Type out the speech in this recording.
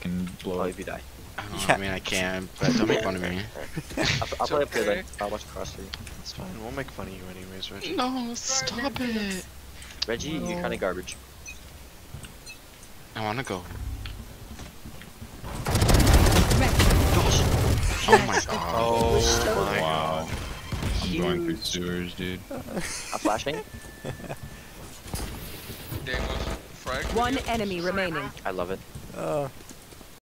can blow Oh, if you die. I, Yeah. I mean, I can, but don't make fun of me. I'll, I'll play up here then. I'll watch cross for you. It's fine. We'll make fun of you anyways, Reggie. No, stop it. Reggie, you're kind of garbage. I wanna go. Gosh. Oh my oh, god. Oh my Wow. I'm going through sewers, dude. I'm flashing. Uh, One enemy remaining. I love it. Uh,